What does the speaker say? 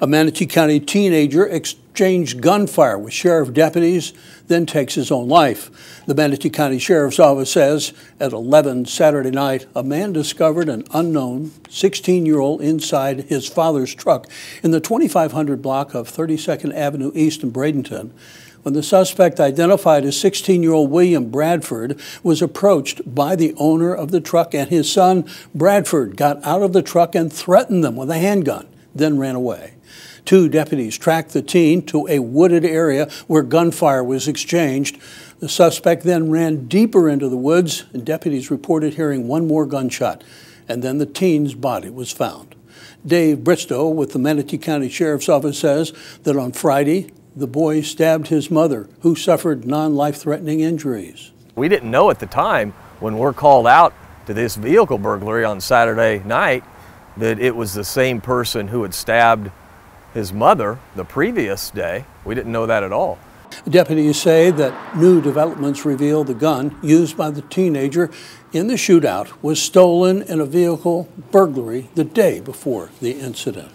A Manatee County teenager exchanged gunfire with sheriff deputies, then takes his own life. The Manatee County Sheriff's Office says at 11 Saturday night, a man discovered an unknown 16 year old inside his father's truck in the 2500 block of 32nd Avenue East in Bradenton when the suspect, identified as 16 year old William Bradford, was approached by the owner of the truck and his son, Bradford, got out of the truck and threatened them with a handgun, then ran away. Two deputies tracked the teen to a wooded area where gunfire was exchanged. The suspect then ran deeper into the woods, and deputies reported hearing one more gunshot, and then the teen's body was found. Dave Bristow with the Manatee County Sheriff's Office says that on Friday, the boy stabbed his mother, who suffered non life threatening injuries. We didn't know at the time when we're called out to this vehicle burglary on Saturday night that it was the same person who had stabbed his mother the previous day. We didn't know that at all. Deputies say that new developments reveal the gun used by the teenager in the shootout was stolen in a vehicle burglary the day before the incident.